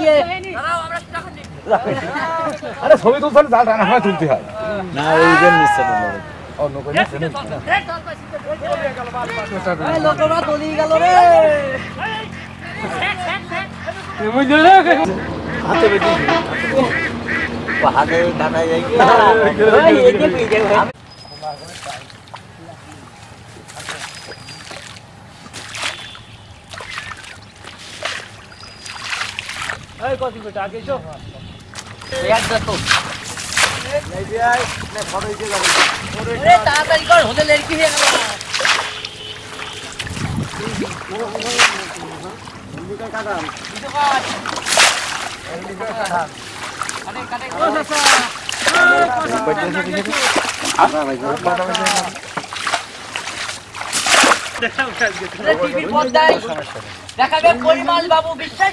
দিয়ে। আরে ছবি তুলতে জাল টানা হয় তুলতে হয়। না ওই যে নিচ্ছে না অন্য কোনো নিচ্ছে না। লোকরা তলিয়ে গেল রে। হাতে বেটি হাতে টানা যাই এই এই যে পিজে ভাই রে তাড়াতাড়ি কর হোটেলের কি হয়ে গেল? টিভির পর্দায় দেখাবে পরিমাল বাবু বিশ্বাস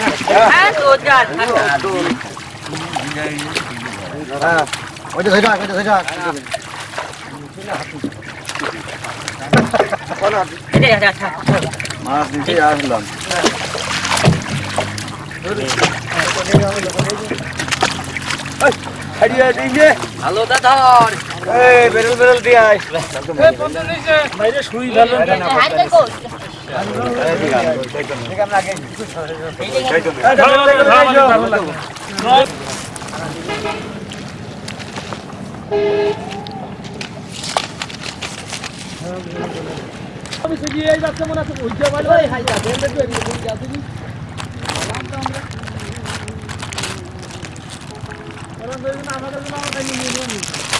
এই চলে মানে আই জীবনে মাছ কামড়ে যাবে রে ওটা তোর পার করলে ট্যাংরা পার জল দা বেড়ে হ্যাঁ রোজগার ওইটা ধরে রাখ ওইটা ধরে রাখ মাছ নিচে আসলাম ভালো দা ধর এই